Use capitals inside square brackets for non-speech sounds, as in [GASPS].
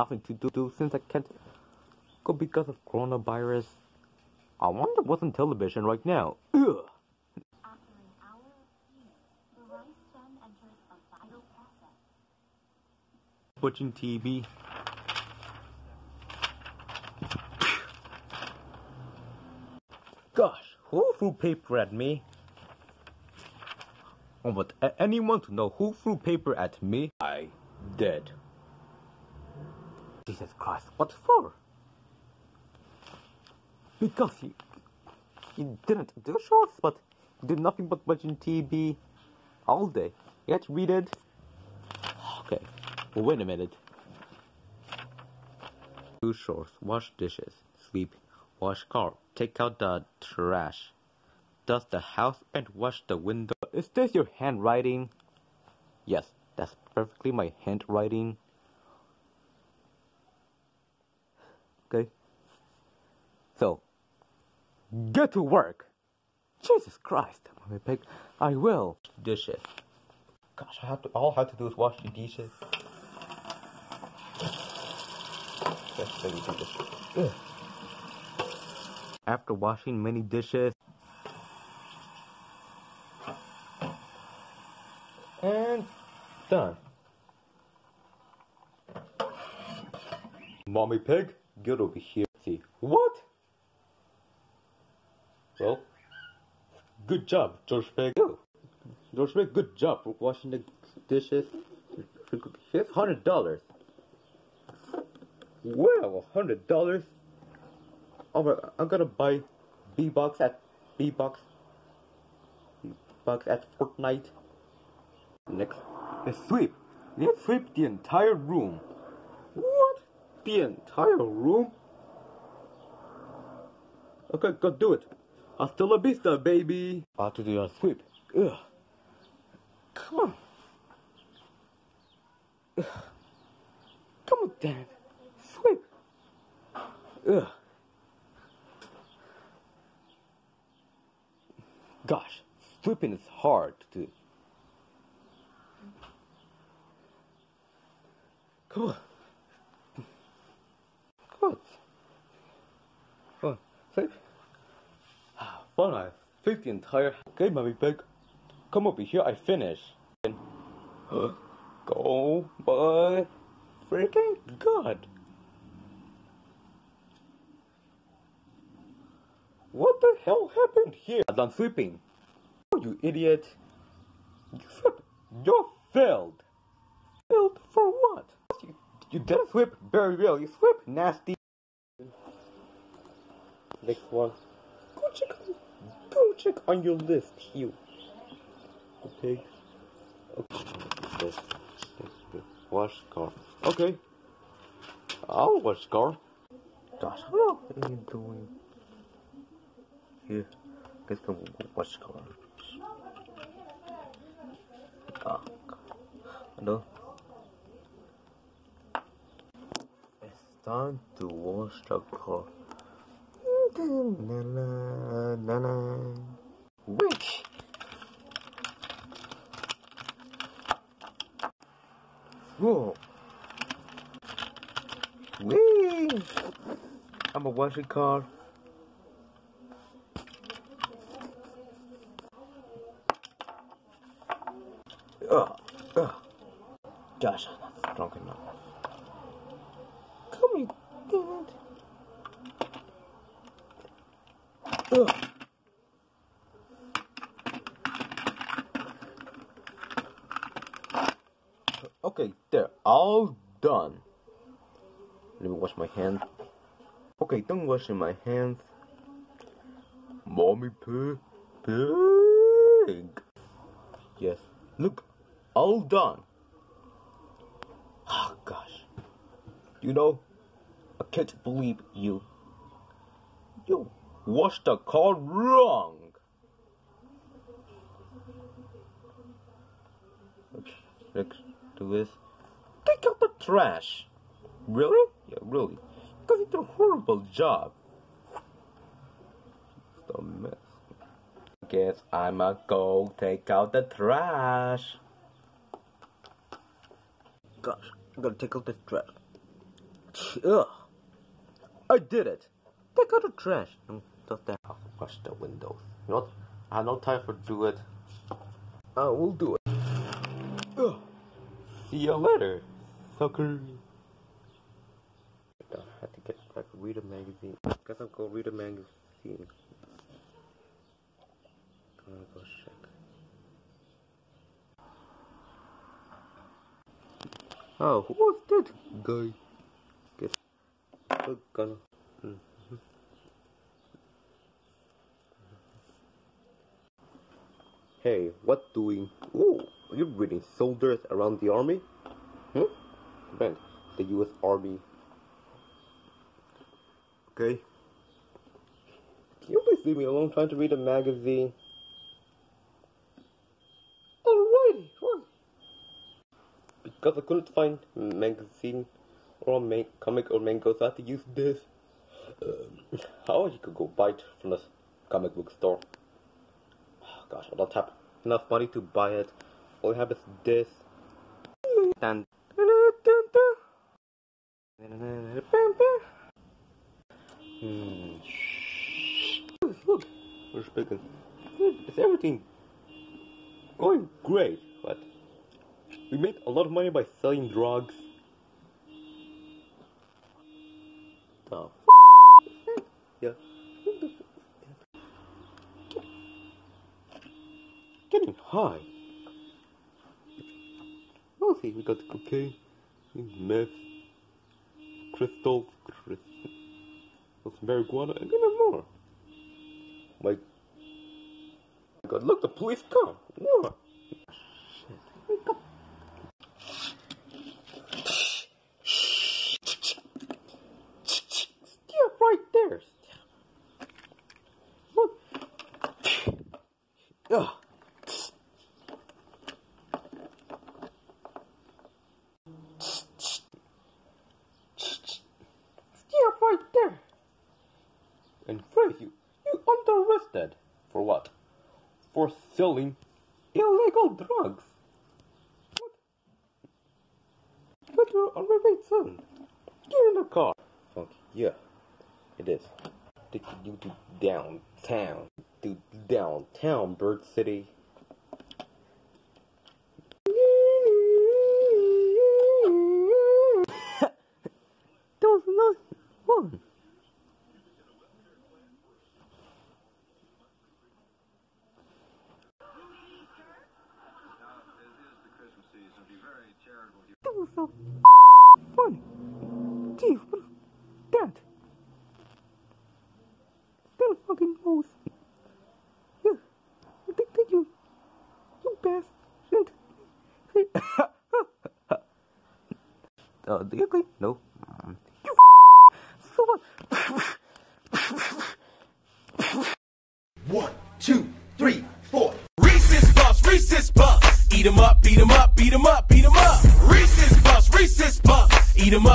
Nothing to do since I can't go because of coronavirus. I wonder what's on television right now. Ugh. Watching TV. Gosh, who threw paper at me? I want anyone to know who threw paper at me? I did. Jesus Christ, what for? Because he, he didn't do shorts, but he did nothing but watching TV all day. He we did. Okay, well, wait a minute. Do chores, wash dishes, sweep, wash car, take out the trash, dust the house, and wash the window. Is this your handwriting? Yes, that's perfectly my handwriting. Okay. So, get to work. Jesus Christ, Mommy Pig, I will. Dishes. Gosh, I have to. All I have to do is wash the dishes. Yes, baby, do. Ugh. After washing many dishes, and done. Mommy Pig, get over here. See what? Well, good job, George. Oh, George Pig, good job for washing the dishes. Hundred dollars. Wow, hundred dollars. I'm gonna buy V-Bucks at V-Bucks. B box at Fortnite. Next, let's sweep. Sweep the entire room. What? The entire room? Okay, go do it. Hasta la vista, baby. About to a sweep. Ugh. Come on. Ugh. Come on, Dad. Sweep. Ugh. Gosh, sweeping is hard to do. Come on. Good. Oh, sweep. Fun, I sweep the entire. game Okay, mommy pig. Come over here, I finish. Huh? [GASPS] Oh Go, my freaking god. What the hell happened here? I'm done sweeping. Oh, you idiot. You swept. You failed. Failed for what? You, you didn't sweep very well. You swept nasty. Next one. Go check go check on your list, you. Okay. Okay. Wash car. Okay. I'll wash car. Gosh, how are you doing? Here, let's go wash car. Ah, no. It's time to wash the car. Na, na, na, na. Wait. Whoa. Wee. I'm a washing car. Ugh. Ugh. Gosh, I'm not strong enough. Come here, damn it. Okay, they're all done. Let me wash my hands. Okay, done washing my hands. Mommy pig. Yes, look, all done. Oh gosh, you know, I can't believe you. You washed the car wrong. Next to this, take out the trash. Really? Yeah, really. Because you did a horrible job. It's a mess. Guess I'ma go take out the trash. Gosh, I'm gonna take out the trash. Ugh. I did it. Take out the trash. No, just that. I'll wash the windows. You know what? I have no time for do it. I will do it. Ugh. See you later, sucker. I had to get back read a magazine. Guess I'll go read a magazine. Gonna go check. Oh, who's that guy? Get the gun. Hey, what doing? Ooh, are you reading soldiers around the army? Hmm? Man, the U.S. Army. Okay. Can you please leave me alone trying to read a magazine? Alrighty, fine. Because I couldn't find magazine or ma- comic or mango, so I had to use this. Um, how you could go buy it from the comic book store? Gosh, I don't have enough money to buy it. All I have is this. And Hmm. Look, we're speaking. Is everything going great? But we make a lot of money by selling drugs. The f- yeah. High. Oh, see, we got the cocaine, meth, crystal, crystal with marijuana and even more. My God, look, the police come. No. Shit. Wake up. Stay right there. Look. Ugh. Stay right there and phrase you. You under arrested. For what? For selling illegal drugs. What? But you're on my way, son. Get in the car. Funky, yeah. It is. Taking you to downtown. To downtown, Bird City. that was not fun. That was so funny. Gee, what is that? That fucking nose. Yeah, I think that you, you bastard. uh, do you? No. Eat 'em up, beat 'em up, beat 'em up, beat 'em up. Reese's Puffs, Reese's Puffs. Eat 'em up.